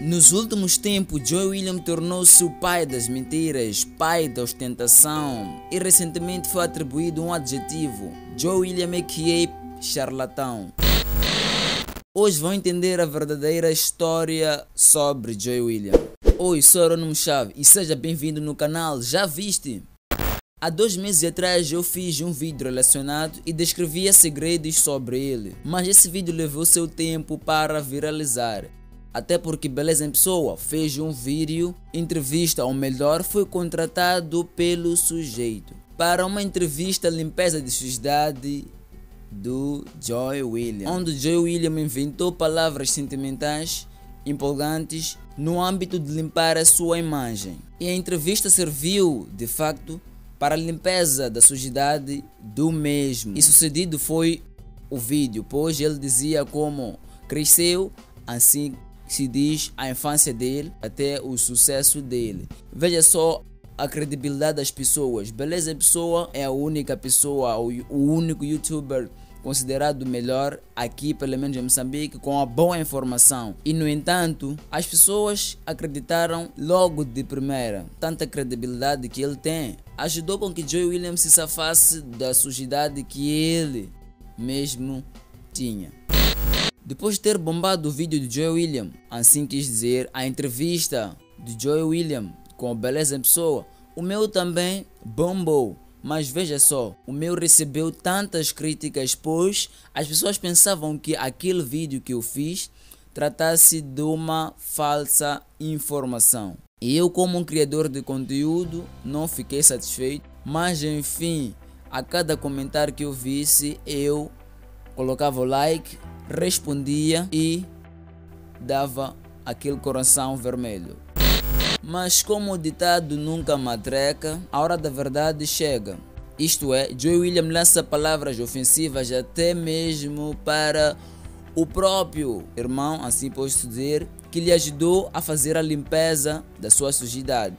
Nos últimos tempos, Joy William tornou-se o pai das mentiras, pai da ostentação e recentemente foi atribuído um adjetivo, Joy William a.k.a. charlatão. Hoje vão entender a verdadeira história sobre Joy William. Oi, sou Arônimo Chave e seja bem-vindo no canal, já viste? Há dois meses atrás eu fiz um vídeo relacionado e descrevia segredos sobre ele, mas esse vídeo levou seu tempo para viralizar. Até porque Beleza em Pessoa fez um vídeo, entrevista, ou melhor, foi contratado pelo sujeito para uma entrevista limpeza de sujidade do Joy William, onde Joy William inventou palavras sentimentais empolgantes no âmbito de limpar a sua imagem. E a entrevista serviu, de facto, para a limpeza da sujidade do mesmo. E sucedido foi o vídeo, pois ele dizia como cresceu, assim se diz a infância dele até o sucesso dele. Veja só a credibilidade das pessoas. Beleza Pessoa é a única pessoa, o, único youtuber considerado melhor aqui, pelo menos em Moçambique, com a boa informação. E no entanto, as pessoas acreditaram logo de primeira. Tanta credibilidade que ele tem ajudou com que Joey Williams se safasse da sujidade que ele mesmo tinha. Depois de ter bombado o vídeo de Joey William, assim quis dizer a entrevista de Joey William com Beleza em Pessoa, o meu também bombou. Mas veja só, o meu recebeu tantas críticas, pois as pessoas pensavam que aquele vídeo que eu fiz tratasse de uma falsa informação. E eu, como um criador de conteúdo, não fiquei satisfeito, mas enfim, a cada comentário que eu visse, eu colocava o like, respondia e dava aquele coração vermelho. Mas como o ditado nunca matreca, a hora da verdade chega. Isto é, Joey William lança palavras ofensivas até mesmo para o próprio irmão, assim posso dizer, que lhe ajudou a fazer a limpeza da sua sujidade.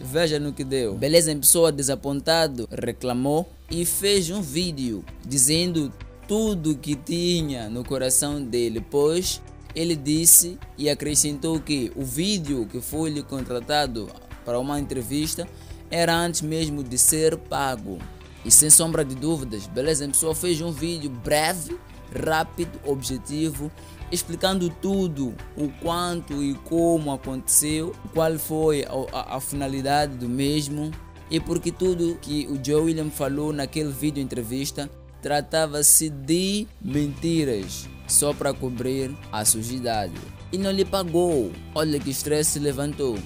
Veja no que deu. Beleza em pessoa desapontado reclamou e fez um vídeo dizendo tudo que tinha no coração dele, pois ele disse e acrescentou que o vídeo que foi lhe contratado para uma entrevista era antes mesmo de ser pago. E sem sombra de dúvidas, Beleza Pessoa fez um vídeo breve, rápido, objetivo, explicando tudo, o quanto e como aconteceu, qual foi a, a, a finalidade do mesmo e porque tudo que o Joe William falou naquele vídeo entrevista tratava-se de mentiras só para cobrir a sujidade. E não lhe pagou. Olha que estresse se levantou.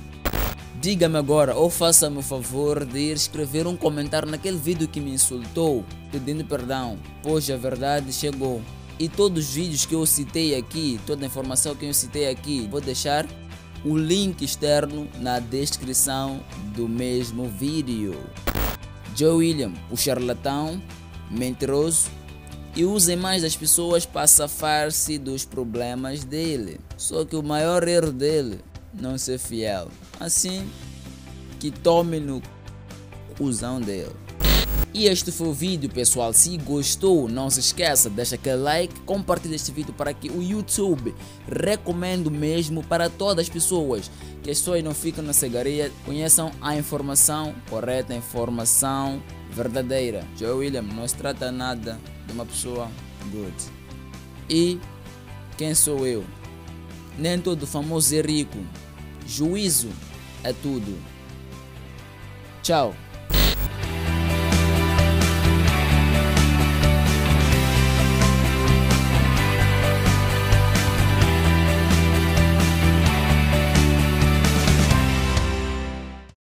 Diga-me agora ou faça-me o favor de ir escrever um comentário naquele vídeo que me insultou, pedindo perdão, pois a verdade chegou. E todos os vídeos que eu citei aqui, toda a informação que eu citei aqui, vou deixar o link externo na descrição do mesmo vídeo. Joe William, o charlatão, mentiroso e usa mais das pessoas para safar-se dos problemas dele. Só que o maior erro dele não ser fiel. Assim que tome no cuzão dele. E este foi o vídeo pessoal, se gostou não se esqueça, deixa aquele like, compartilha este vídeo para que o YouTube recomendo mesmo para todas as pessoas, que as pessoas não ficam na cegaria, conheçam a informação correta, a informação verdadeira. Joe William não se trata nada de uma pessoa good. E quem sou eu? Nem todo famoso é rico. Juízo é tudo. Tchau.